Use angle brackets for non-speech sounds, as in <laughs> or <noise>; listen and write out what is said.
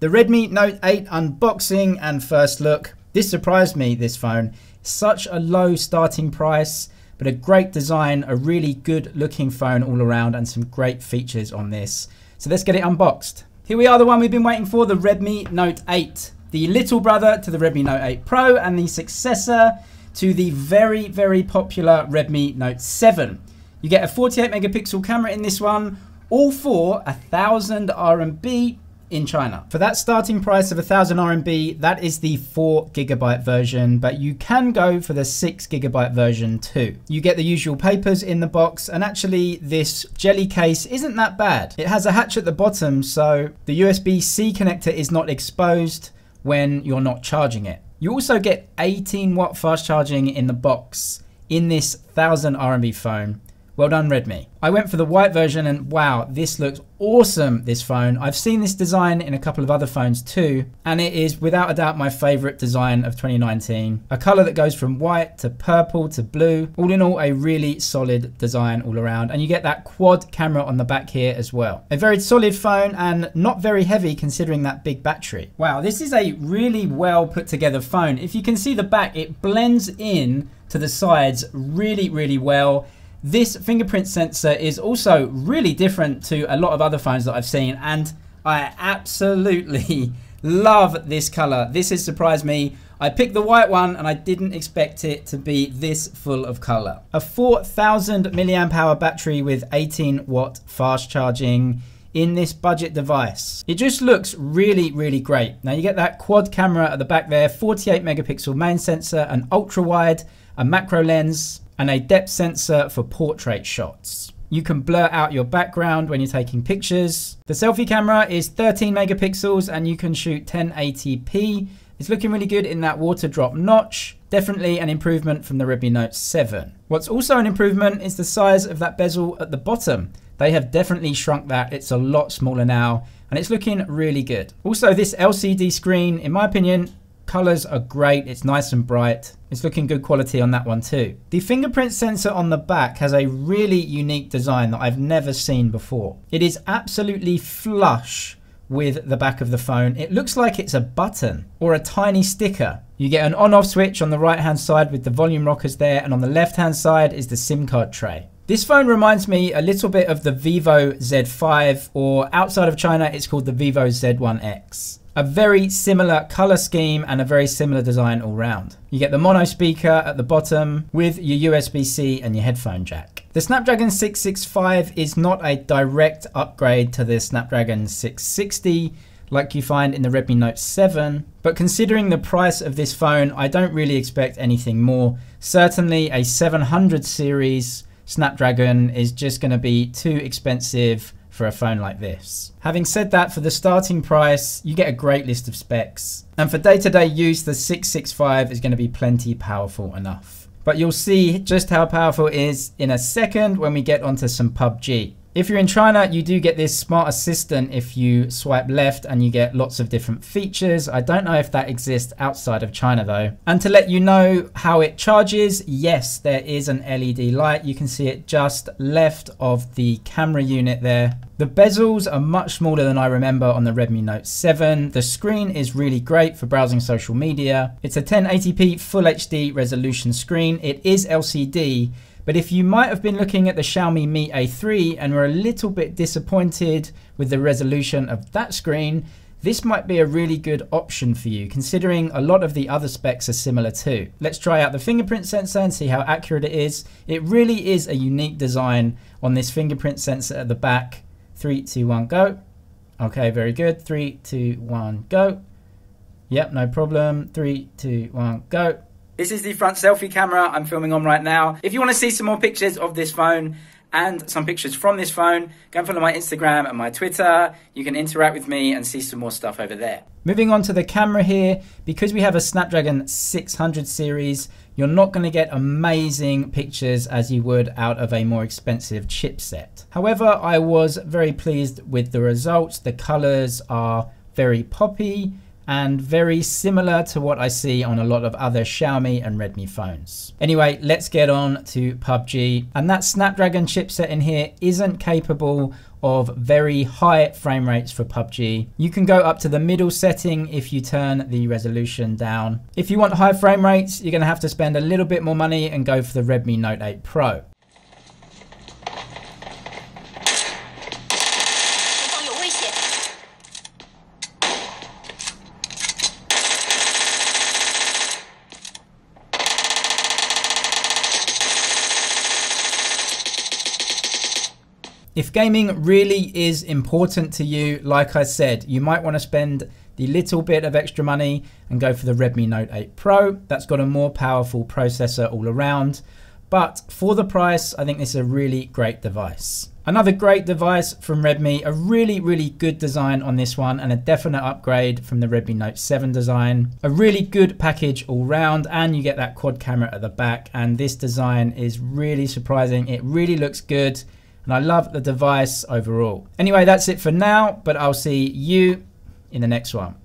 The Redmi Note 8 unboxing and first look. This surprised me, this phone. Such a low starting price, but a great design, a really good looking phone all around and some great features on this. So let's get it unboxed. Here we are, the one we've been waiting for, the Redmi Note 8. The little brother to the Redmi Note 8 Pro and the successor to the very, very popular Redmi Note 7. You get a 48 megapixel camera in this one, all for a thousand RMB in China. For that starting price of 1000 RMB, that is the 4 gigabyte version, but you can go for the 6 gigabyte version too. You get the usual papers in the box, and actually, this jelly case isn't that bad. It has a hatch at the bottom, so the USB C connector is not exposed when you're not charging it. You also get 18 watt fast charging in the box in this 1000 RMB phone. Well done, Redmi. I went for the white version and wow, this looks awesome, this phone. I've seen this design in a couple of other phones too, and it is without a doubt my favorite design of 2019. A color that goes from white to purple to blue. All in all, a really solid design all around. And you get that quad camera on the back here as well. A very solid phone and not very heavy considering that big battery. Wow, this is a really well put together phone. If you can see the back, it blends in to the sides really, really well. This fingerprint sensor is also really different to a lot of other phones that I've seen and I absolutely <laughs> love this color. This has surprised me. I picked the white one and I didn't expect it to be this full of color. A 4000 milliamp hour battery with 18 watt fast charging in this budget device. It just looks really, really great. Now you get that quad camera at the back there, 48 megapixel main sensor, an ultra wide, a macro lens, and a depth sensor for portrait shots. You can blur out your background when you're taking pictures. The selfie camera is 13 megapixels and you can shoot 1080p. It's looking really good in that water drop notch. Definitely an improvement from the Redmi Note 7. What's also an improvement is the size of that bezel at the bottom. They have definitely shrunk that. It's a lot smaller now and it's looking really good. Also this LCD screen, in my opinion, Colors are great, it's nice and bright. It's looking good quality on that one too. The fingerprint sensor on the back has a really unique design that I've never seen before. It is absolutely flush with the back of the phone. It looks like it's a button or a tiny sticker. You get an on off switch on the right hand side with the volume rockers there and on the left hand side is the SIM card tray. This phone reminds me a little bit of the Vivo Z5 or outside of China it's called the Vivo Z1X a very similar color scheme and a very similar design all round. You get the mono speaker at the bottom with your USB-C and your headphone jack. The Snapdragon 665 is not a direct upgrade to the Snapdragon 660 like you find in the Redmi Note 7, but considering the price of this phone, I don't really expect anything more. Certainly a 700 series Snapdragon is just going to be too expensive for a phone like this. Having said that, for the starting price, you get a great list of specs. And for day-to-day -day use, the 665 is going to be plenty powerful enough. But you'll see just how powerful it is in a second when we get onto some PUBG. If you're in China, you do get this smart assistant if you swipe left and you get lots of different features. I don't know if that exists outside of China though. And to let you know how it charges, yes, there is an LED light. You can see it just left of the camera unit there. The bezels are much smaller than I remember on the Redmi Note 7. The screen is really great for browsing social media. It's a 1080p Full HD resolution screen. It is LCD, but if you might have been looking at the Xiaomi Mi A3 and were a little bit disappointed with the resolution of that screen, this might be a really good option for you, considering a lot of the other specs are similar too. Let's try out the fingerprint sensor and see how accurate it is. It really is a unique design on this fingerprint sensor at the back. Three, two, one, go. Okay, very good. Three, two, one, go. Yep, no problem. Three, two, one, go. This is the front selfie camera I'm filming on right now. If you want to see some more pictures of this phone and some pictures from this phone, go and follow my Instagram and my Twitter. You can interact with me and see some more stuff over there. Moving on to the camera here, because we have a Snapdragon 600 series, you're not going to get amazing pictures as you would out of a more expensive chipset. However, I was very pleased with the results. The colors are very poppy and very similar to what I see on a lot of other Xiaomi and Redmi phones. Anyway, let's get on to PUBG. And that Snapdragon chipset in here isn't capable of very high frame rates for PUBG. You can go up to the middle setting if you turn the resolution down. If you want high frame rates, you're gonna have to spend a little bit more money and go for the Redmi Note 8 Pro. If gaming really is important to you, like I said, you might want to spend the little bit of extra money and go for the Redmi Note 8 Pro. That's got a more powerful processor all around. But for the price, I think this is a really great device. Another great device from Redmi, a really, really good design on this one and a definite upgrade from the Redmi Note 7 design. A really good package all round and you get that quad camera at the back and this design is really surprising. It really looks good and I love the device overall. Anyway, that's it for now, but I'll see you in the next one.